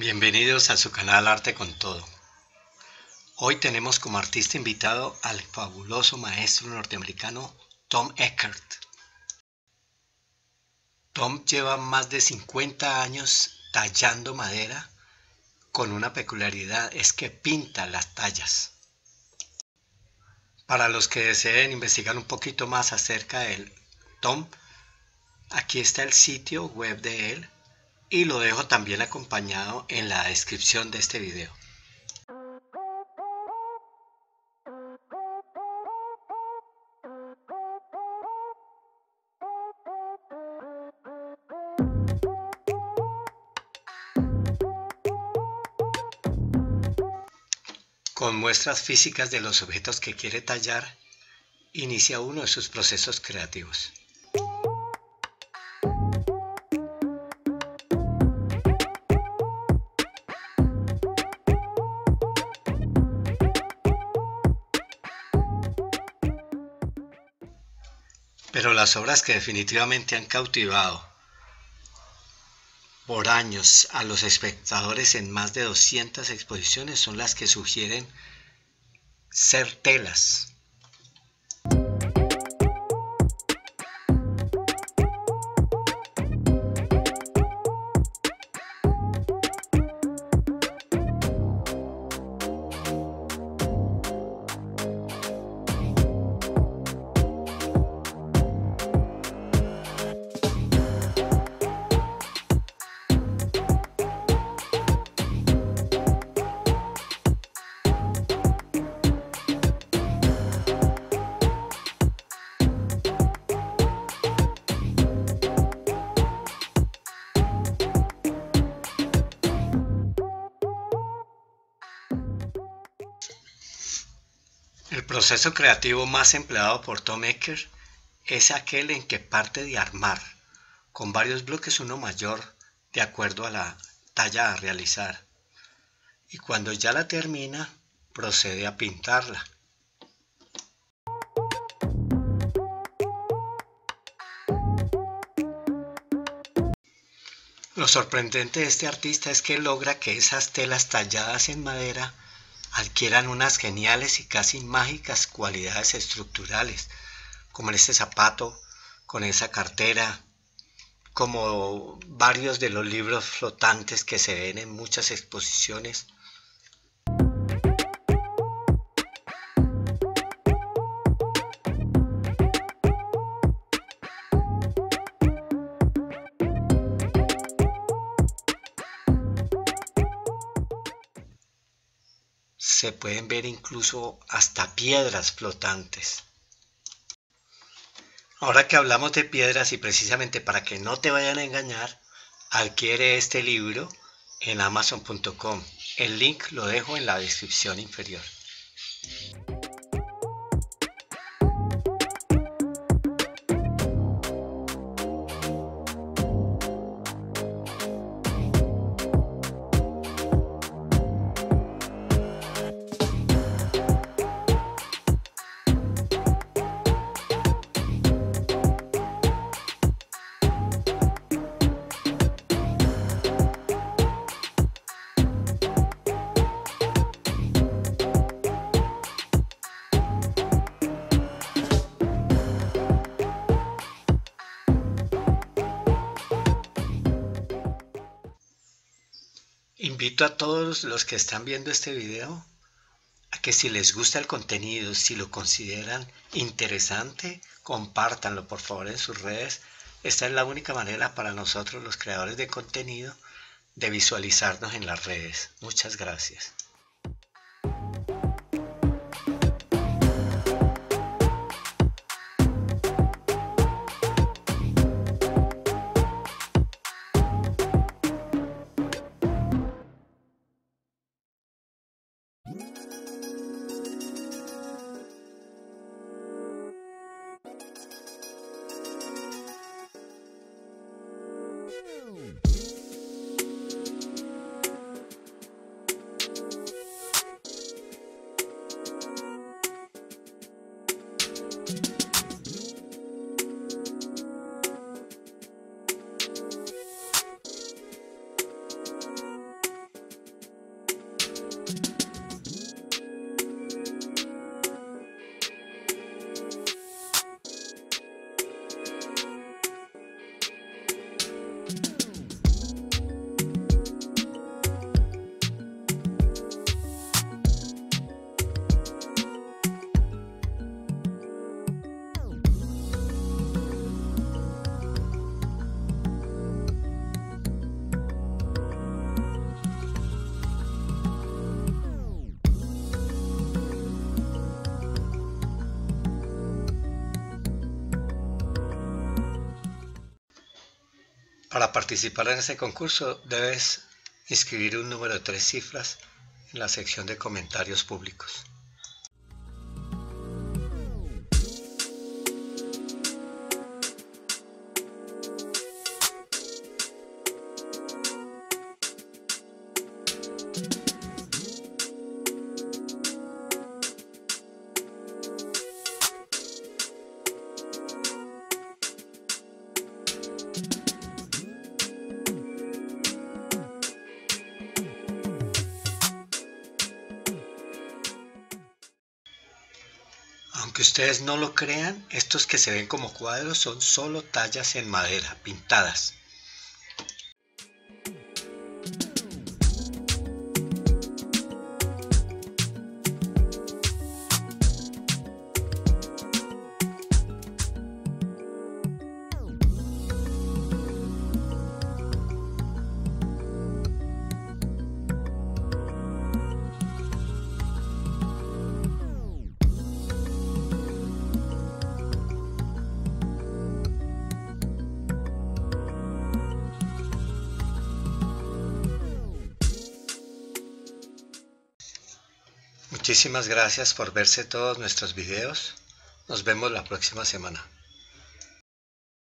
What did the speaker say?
Bienvenidos a su canal Arte con Todo. Hoy tenemos como artista invitado al fabuloso maestro norteamericano Tom Eckert. Tom lleva más de 50 años tallando madera con una peculiaridad es que pinta las tallas. Para los que deseen investigar un poquito más acerca de Tom, aquí está el sitio web de él y lo dejo también acompañado en la descripción de este video. Con muestras físicas de los objetos que quiere tallar, inicia uno de sus procesos creativos. Pero las obras que definitivamente han cautivado por años a los espectadores en más de 200 exposiciones son las que sugieren ser telas, El proceso creativo más empleado por Tom Ecker es aquel en que parte de armar con varios bloques uno mayor de acuerdo a la talla a realizar y cuando ya la termina procede a pintarla. Lo sorprendente de este artista es que logra que esas telas talladas en madera adquieran unas geniales y casi mágicas cualidades estructurales, como en este zapato, con esa cartera, como varios de los libros flotantes que se ven en muchas exposiciones. Se pueden ver incluso hasta piedras flotantes. Ahora que hablamos de piedras y precisamente para que no te vayan a engañar, adquiere este libro en amazon.com. El link lo dejo en la descripción inferior. Invito a todos los que están viendo este video a que si les gusta el contenido, si lo consideran interesante, compártanlo por favor en sus redes. Esta es la única manera para nosotros los creadores de contenido de visualizarnos en las redes. Muchas gracias. Para participar en este concurso debes inscribir un número de tres cifras en la sección de comentarios públicos. Aunque ustedes no lo crean, estos que se ven como cuadros son solo tallas en madera, pintadas. Muchísimas gracias por verse todos nuestros videos. Nos vemos la próxima semana.